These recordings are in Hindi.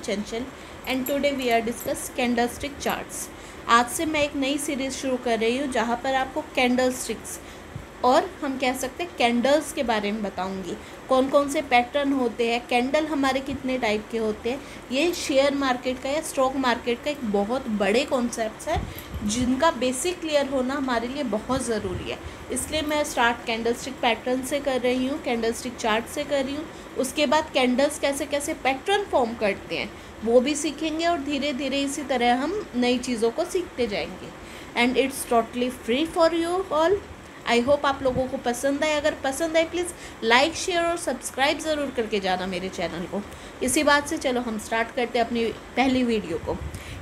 Chanchal and today we are discuss candle stick charts आज से मैं एक नई सीरीज़ शुरू कर रही हूँ, जहाँ पर आपको कैंडल स्टिक्स और हम कह सकते हैं कैंडल्स के बारे में बताऊँगी। कौन कौन से पैटर्न होते हैं कैंडल हमारे कितने टाइप के होते हैं? ये शेयर मार्केट का या स्टॉक मार्केट का एक बहुत बड़े कॉन्सेप्ट है, जिनका बेसिक क्लियर होना हमारे लिए बहुत ज़रूरी है। इसलिए मैं स्टार्ट कैंडल स्टिक पैटर्न से कर रही हूँ कैंडल स्टिक चार्ट से कर रही हूँ। उसके बाद कैंडल्स कैसे कैसे पैटर्न फॉर्म करते हैं, वो भी सीखेंगे और धीरे धीरे इसी तरह हम नई चीज़ों को सीखते जाएँगे। And it's totally free for you all I hope आप लोगों को पसंद आए। अगर पसंद आए प्लीज़ लाइक शेयर और सब्सक्राइब ज़रूर करके जाना मेरे चैनल को। इसी बात से चलो हम स्टार्ट करते हैं अपनी पहली वीडियो को।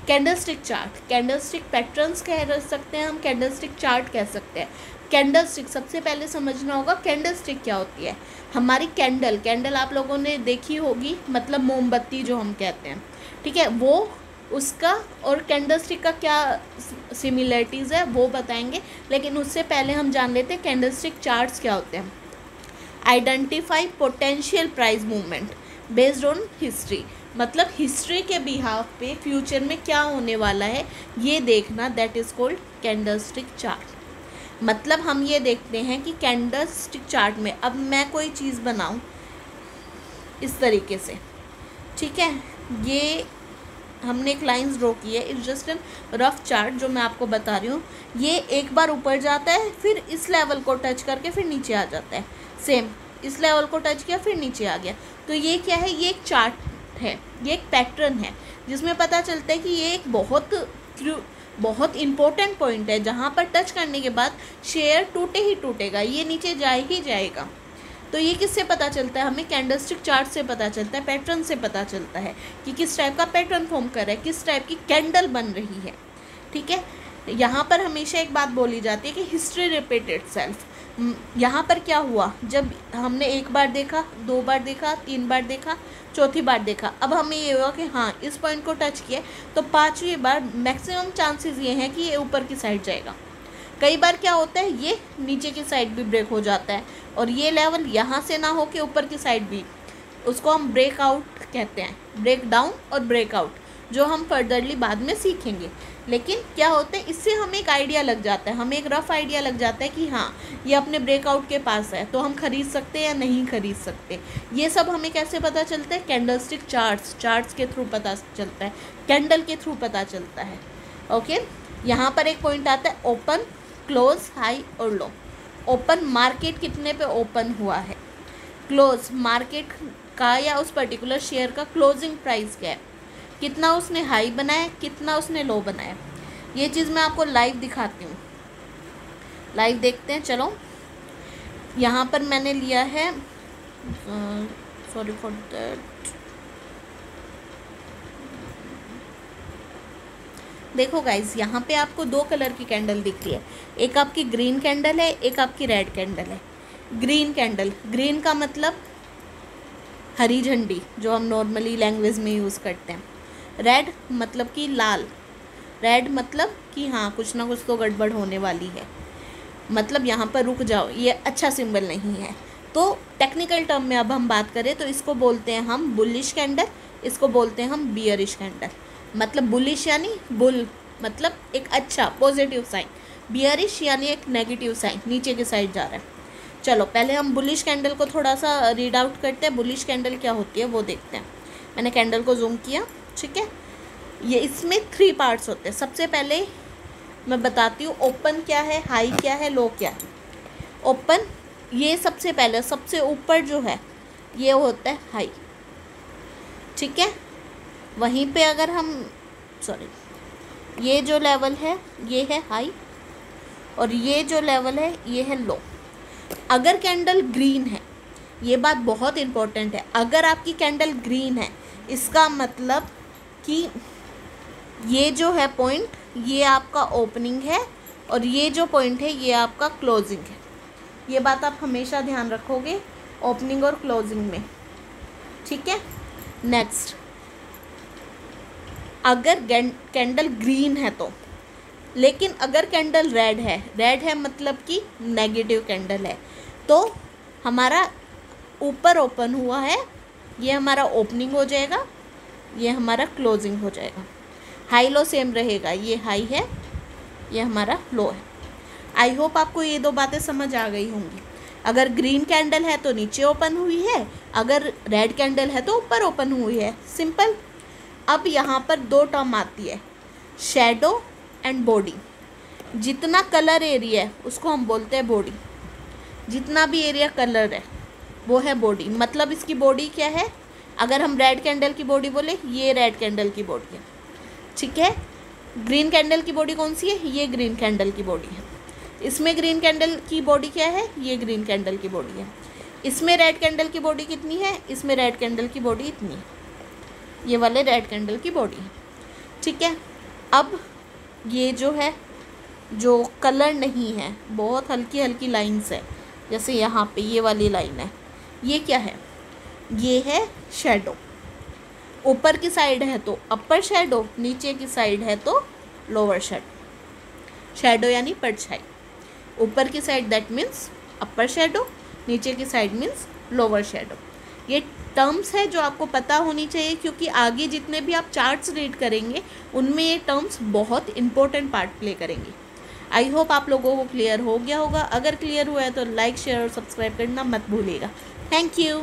Candle stick chart candle stick patterns कह सकते हैं हम। कैंडल स्टिक चार्ट कह सकते हैं। कैंडल स्टिक सबसे पहले समझना होगा कैंडल स्टिक क्या होती है। हमारी कैंडल कैंडल आप लोगों ने देखी होगी मतलब मोमबत्ती जो हम कहते हैं। ठीक है, वो उसका और कैंडल स्टिक का क्या सिमिलरिटीज़ है, वो बताएँगे। लेकिन उससे पहले हम जान लेते हैं कैंडल स्टिक चार्ट्स क्या होते हैं। Identify potential price movement based on history मतलब हिस्ट्री के बिहाफ पे फ्यूचर में क्या होने वाला है, ये देखना that is called candle stick chart मतलब हम ये देखते हैं कि कैंडल स्टिक चार्ट में, अब मैं कोई चीज़ बनाऊँ इस तरीके से, ठीक है? ये हमने एक लाइंस ड्रॉ की है it's just an rough chart जो मैं आपको बता रही हूँ। ये एक बार ऊपर जाता है, फिर इस लेवल को टच करके फिर नीचे आ जाता है। सेम इस लेवल को टच किया, फिर नीचे आ गया। तो ये क्या है? ये एक चार्ट है, ये एक पैटर्न है, जिसमें पता चलता है कि ये एक बहुत बहुत इंपॉर्टेंट पॉइंट है, जहाँ पर टच करने के बाद शेयर टूटे ही टूटेगा, ये नीचे जाए ही जाएगा। तो ये किससे पता चलता है? हमें कैंडलस्टिक चार्ट से पता चलता है पैटर्न से पता चलता है कि किस टाइप का पैटर्न फॉर्म कर रहा है, किस टाइप की कैंडल बन रही है। ठीक है? यहाँ पर हमेशा एक बात बोली जाती है कि हिस्ट्री रिपीटेड सेल्फ यहाँ पर क्या हुआ? जब हमने एक बार देखा, दो बार देखा, तीन बार देखा, चौथी बार देखा, अब हमें ये हुआ कि हाँ इस पॉइंट को टच किया तो पाँचवीं बार मैक्सिमम चांसेस ये हैं कि ये ऊपर की साइड जाएगा। कई बार क्या होता है, ये नीचे की साइड भी ब्रेक हो जाता है और ये लेवल यहाँ से ना हो के ऊपर की साइड भी। उसको हम ब्रेक आउट कहते हैं। ब्रेक डाउन और ब्रेक आउट जो हम फर्दरली बाद में सीखेंगे। लेकिन क्या होता है, इससे हमें एक आइडिया लग जाता है, हमें एक रफ आइडिया लग जाता है कि हाँ ये अपने ब्रेकआउट के पास है तो हम खरीद सकते हैं या नहीं खरीद सकते। ये सब हमें कैसे पता चलता है? कैंडल स्टिक चार्ट्स चार्ट्स के थ्रू पता चलता है। कैंडल के थ्रू पता चलता है। ओके यहाँ पर एक पॉइंट आता है ओपन क्लोज, हाई और लो। ओपन मार्केट कितने पे ओपन हुआ है? क्लोज मार्केट का या उस पर्टिकुलर शेयर का क्लोजिंग प्राइस क्या है? कितना उसने हाई बनाया, कितना उसने लो बनाया? ये चीज़ मैं आपको लाइव दिखाती हूँ। लाइव देखते हैं, चलो। यहाँ पर मैंने लिया है सॉरी फॉर दैट देखो गाइज़ यहाँ पे आपको दो कलर की कैंडल दिख रही है। एक आपकी ग्रीन कैंडल है, एक आपकी रेड कैंडल है। ग्रीन कैंडल ग्रीन का मतलब हरी झंडी, जो हम नॉर्मली लैंग्वेज में यूज़ करते हैं। रेड मतलब कि लाल। रेड मतलब कि हाँ कुछ ना कुछ तो गड़बड़ होने वाली है। मतलब यहाँ पर रुक जाओ, ये अच्छा सिंबल नहीं है। तो टेक्निकल टर्म में अब हम बात करें तो इसको बोलते हैं हम बुलिश कैंडल इसको बोलते हैं हम बियरिश कैंडल मतलब बुलिश यानी बुल मतलब एक अच्छा पॉजिटिव साइन बियरिश यानी एक नेगेटिव साइन नीचे की साइड जा रहा है. चलो, पहले हम बुलिश कैंडल को थोड़ा सा रीड आउट करते हैं. बुलिश कैंडल क्या होती है वो देखते हैं. मैंने कैंडल को जूम किया, ठीक है? ये इसमें थ्री पार्ट्स होते हैं. सबसे पहले मैं बताती हूँ ओपन क्या है हाई क्या है लो क्या है. ओपन ये सबसे पहले, सबसे ऊपर जो है, ये होता है हाई ठीक है? वहीं पे अगर हम सॉरी ये जो लेवल है, ये है हाई और ये जो लेवल है, ये है लो अगर कैंडल ग्रीन है, ये बात बहुत इम्पोर्टेंट है. अगर आपकी कैंडल ग्रीन है, इसका मतलब कि ये जो है पॉइंट ये आपका ओपनिंग है और ये जो पॉइंट है, ये आपका क्लोजिंग है. ये बात आप हमेशा ध्यान रखोगे ओपनिंग और क्लोजिंग में. ठीक है? नेक्स्ट अगर कैंडल ग्रीन है तो। लेकिन अगर कैंडल रेड है रेड है मतलब कि नेगेटिव कैंडल है। तो हमारा ऊपर ओपन हुआ है, ये हमारा ओपनिंग हो जाएगा, ये हमारा क्लोजिंग हो जाएगा। हाई लो सेम रहेगा, ये हाई है, ये हमारा लो है। आई होप आपको ये दो बातें समझ आ गई होंगी। अगर ग्रीन कैंडल है तो नीचे ओपन हुई है, अगर रेड कैंडल है तो ऊपर ओपन हुई है। सिंपल। अब यहाँ पर दो टर्म आती है शेडो एंड बॉडी जितना कलर एरिया है, उसको हम बोलते हैं बॉडी जितना भी एरिया कलर है, वो है बॉडी मतलब इसकी बॉडी क्या है? अगर हम रेड कैंडल की बॉडी बोले, ये रेड कैंडल की बॉडी है। ठीक है? ग्रीन कैंडल की बॉडी कौन सी है? ये ग्रीन कैंडल की बॉडी है। इसमें ग्रीन कैंडल की बॉडी क्या है? ये ग्रीन कैंडल की बॉडी है। इसमें रेड कैंडल की बॉडी कितनी है? इसमें रेड कैंडल की बॉडी इतनी है। ये वाले रेड कैंडल की बॉडी है। ठीक है? अब ये जो है, जो कलर नहीं है, बहुत हल्की हल्की लाइंस है, जैसे यहाँ पे ये वाली लाइन है। ये क्या है? ये है शेडो ऊपर की साइड है तो अपर शेडो नीचे की साइड है तो लोअर शेडो शेडो यानी परछाई। ऊपर की side that means upper shadow नीचे की साइड मीन्स लोअर शेडो ये टर्म्स है जो आपको पता होनी चाहिए, क्योंकि आगे जितने भी आप चार्ट्स रीड करेंगे, उनमें ये टर्म्स बहुत इंपॉर्टेंट पार्ट प्ले करेंगे। आई होप आप लोगों को क्लियर हो गया होगा। अगर क्लियर हुआ है तो लाइक शेयर और सब्सक्राइब करना मत भूलिएगा। Thank you